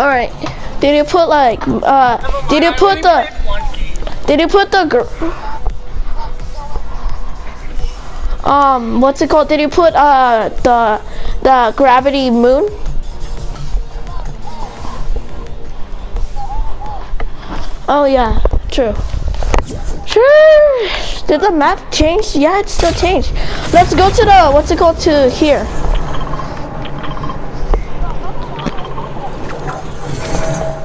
All right. Did you put like uh? Did you put the? Did you put the? Um, what's it called? Did you put uh the the gravity moon? Oh yeah, true. Sure. Did the map change? Yeah, it still changed. Let's go to the what's it called to here.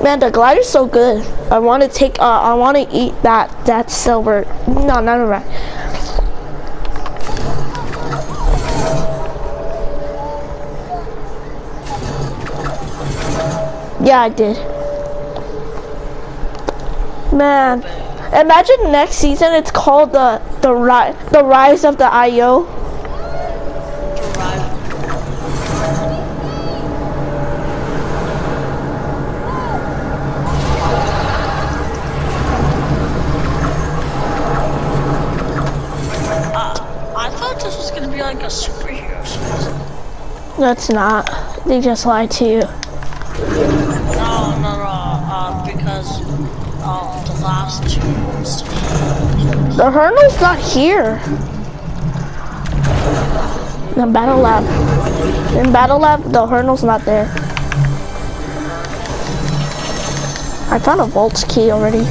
Man, the glider's so good. I want to take. Uh, I want to eat that that silver. No, none of that. Yeah, I did. Man, imagine next season. It's called the the rise the rise of the IO. I thought this was gonna be like a superhero. That's not. They just lied to you. No, no, no. Uh, because uh, the last two. The Hurnal's not here. The battle lab. In battle lab, the Hurnal's not there. I found a Volt's key already.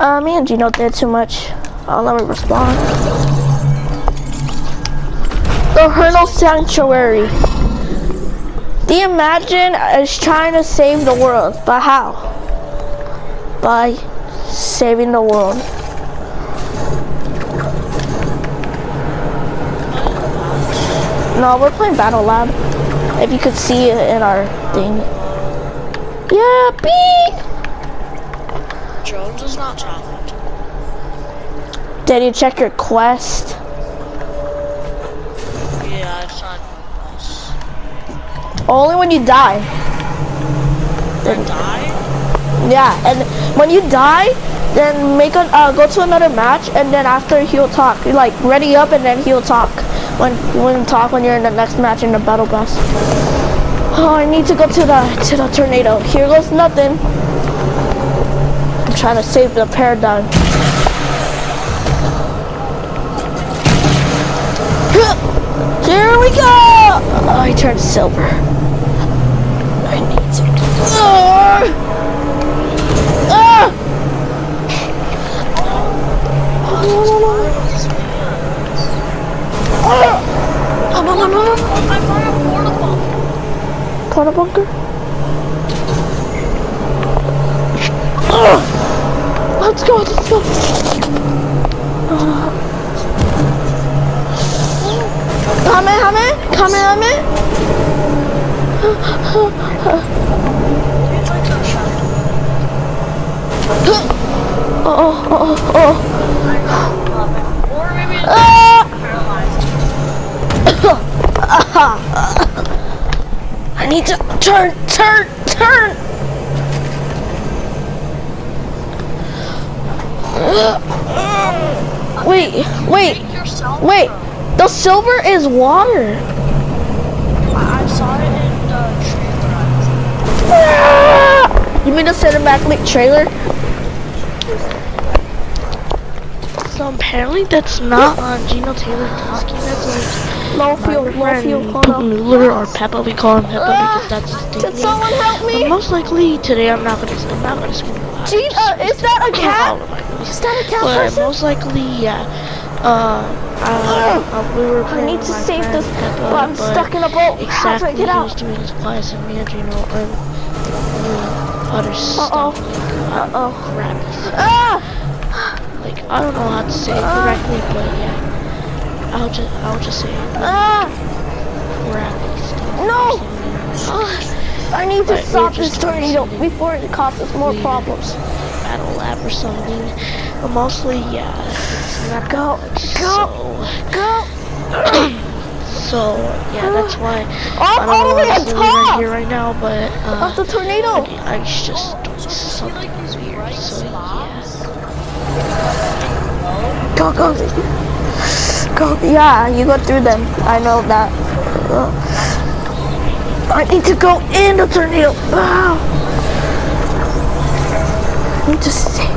Uh, me and Gino did too much. Oh, let me respond. The Hurnal Sanctuary. The Imagine is trying to save the world, but how? By saving the world. No, we're playing Battle Lab. If you could see it in our thing. Yeah, beep! Jones is not talent. Did you check your quest? Yeah, I signed my bus. Only when you die. I die? Yeah, and when you die, then make a uh, go to another match, and then after he'll talk. Like ready up, and then he'll talk. When when talk when you're in the next match in the battle bus. Oh, I need to go to the to the tornado. Here goes nothing. Trying to save the paradigm. Here we go! Oh, I turned silver. I need to. Ah! Ah! Oh, no, no, no. Ah! Oh, no, no, no, no. I found a portable. Porta bunker? Ah! Let's go, let's go. Ah. Come in, come in, come in, come in. It's like a shot. Oh, oh, oh, oh. I. Ah! need to turn, turn, turn. Wait, wait, wait. The silver is water. I saw it in the trailer. Ah! You mean the cinematic trailer? So apparently that's not on Gino Taylor talking. That's like Low my fuel, low fuel, hold Poop on. Noodler or Peppa. We call him Peppa Ah! because that's his Can someone help But most likely today I'm not gonna I'm not gonna scream uh, is that a cat? Is that a cat But person? most likely, yeah. Uh, uh, uh, we were I need to save this, Peppa, but I'm but stuck in a boat. How do I Exactly, get he was out? doing his class and me and Gino and uh, other stuff. Uh-oh. Like, uh, Uh-oh. crappy stuff. Ah! Like I don't know how to say it correctly, but yeah. I'll just I'll just say it. Ah! crappy stuff. No! Ah, I need to stop this tornado before it causes more problems. Battle lab or something. But mostly, yeah, it's not Go, good, go. So, Go! so yeah, that's why I'm I don't all know the way what's on doing right here right now, but uh, of the tornado. I, I just doing something weird. So yeah. Go, go. Go. Yeah, you go through them. I know that. I need to go in the tornado. Ah. Wow. I need to see.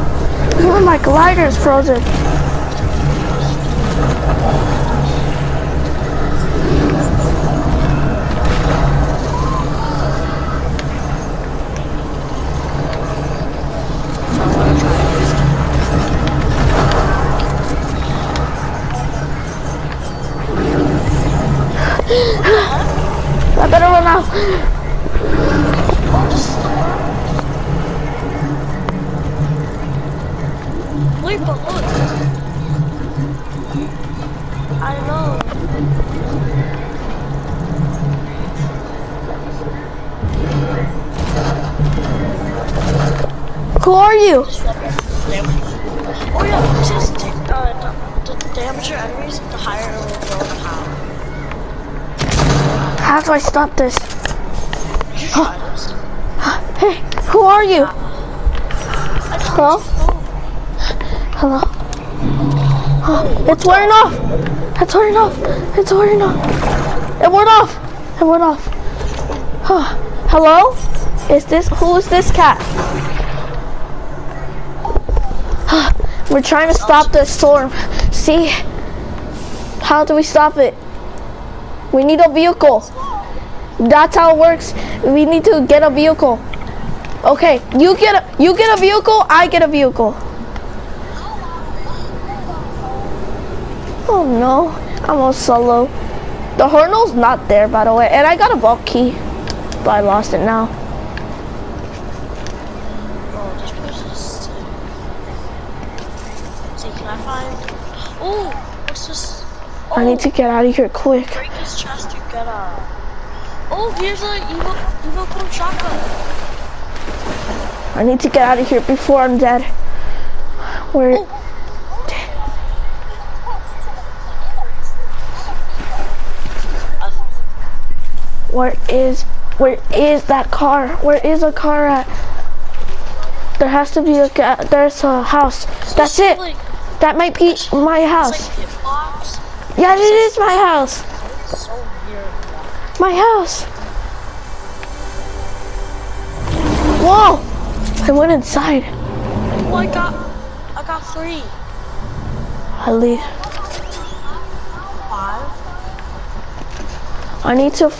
Even my glider is frozen. I better run out. How do I stop this? Hey, who are you? Hello? Hello? Oh, it's wearing off. It's wearing off. It's wearing off. It wore off. It wore off. Hello? Is this who is this cat? We're trying to stop the storm. See? How do we stop it? We need a vehicle. That's how it works. We need to get a vehicle. Okay, you get a you get a vehicle, I get a vehicle. Oh no, I'm on solo. The Hornell's not there by the way, and I got a vault key, but I lost it now. Oh? Oh, what's this? Oh, I need to get out of here quick. break his chest to get a. Oh, here's a evil, evil code shotgun. I need to get out of here before I'm dead. Where? Oh. Where is? Where is that car? Where is a car at? There has to be a. There's a house. That's it. That might be my house. Yeah, it is my house. So. My house. Whoa! I went inside. Oh, I got, I got three. I leave. Five. I need to.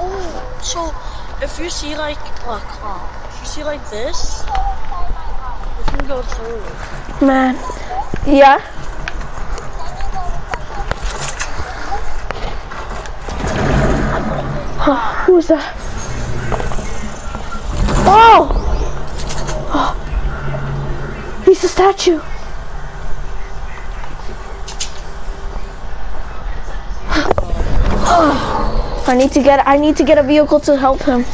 Oh, so if you see like, look, huh, if you see like this, you can go through. Man. Yeah. Huh, who's that? Oh! oh! He's a statue. I need to get I need to get a vehicle to help him.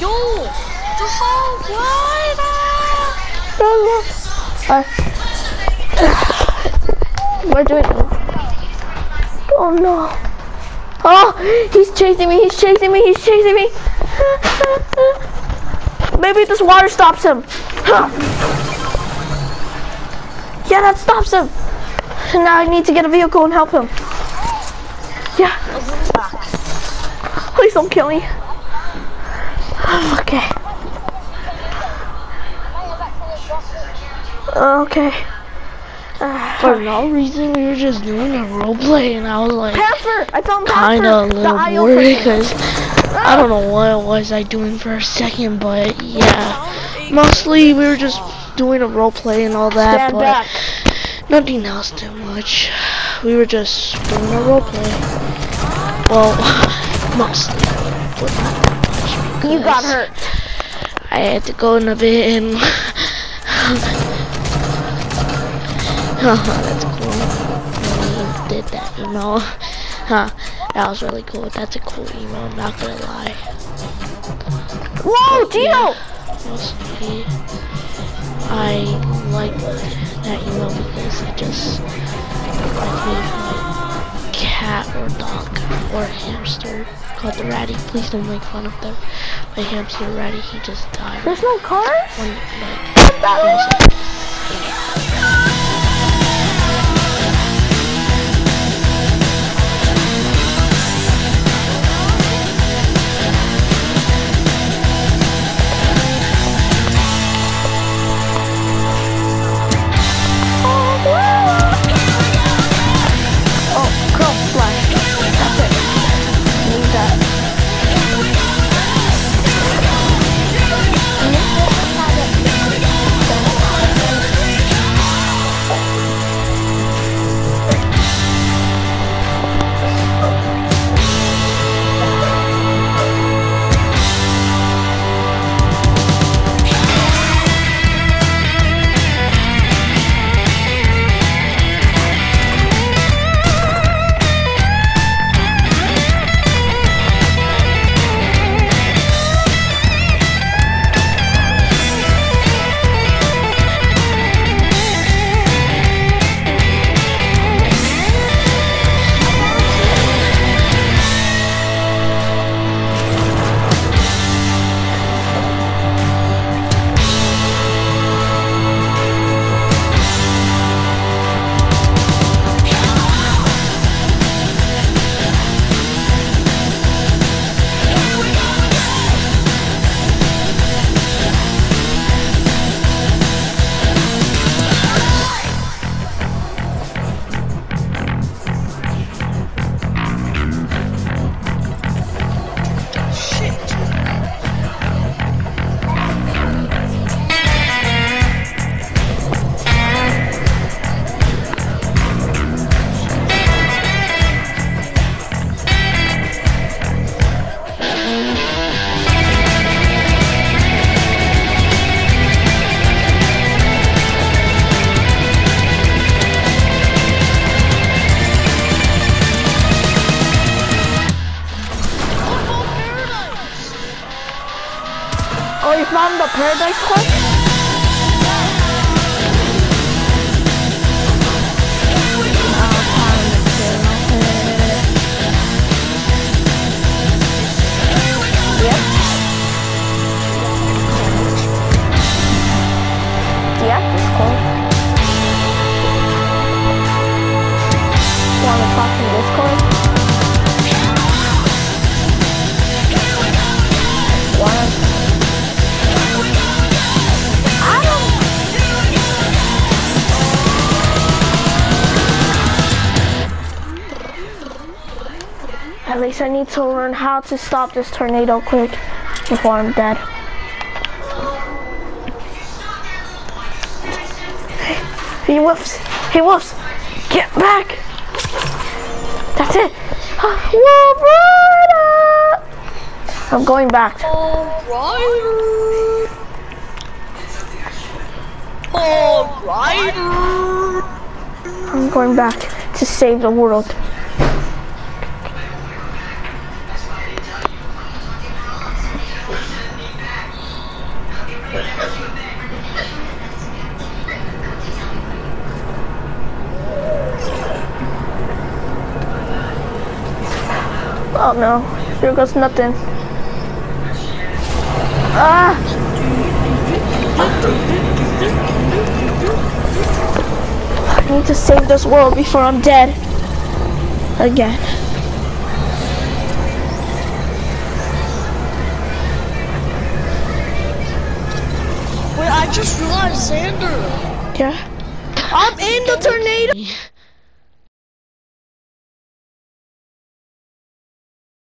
Yo, the whole what? Uh, we're doing. Oh no! Oh, he's chasing me! He's chasing me! He's chasing me! Maybe this water stops him. Yeah, that stops him. Now I need to get a vehicle and help him. Yeah, please don't kill me. Oh, okay. Okay. For no reason, we were just doing a roleplay, and I was like, Pamper! I found Pamper! kind of a little worried because I don't know what was I doing for a second, but yeah, mostly we were just doing a roleplay and all that, Stand but back. nothing else too much. We were just doing a roleplay. Well, mostly, but not that much. You got hurt. I had to go in a bit and. That's cool. Did that emo. Huh. That was really cool. That's a cool email, I'm not gonna lie. Whoa, Gino! Mostly, I like that email because it just reminds me of my cat or dog or hamster called the Ratty. Please don't make fun of them. My hamster Ratty, he just died. There's no cars? One night. The paradise quest? At least I need to learn how to stop this tornado quick before I'm dead. He wolves! He wolves! Get back! That's it! Rider! I'm going back. Alright. Alright. I'm going back to save the world. Oh no, here goes nothing. Ah! I need to save this world before I'm dead. Again. Wait, I just realized Xander. Yeah. I'm in the tornado!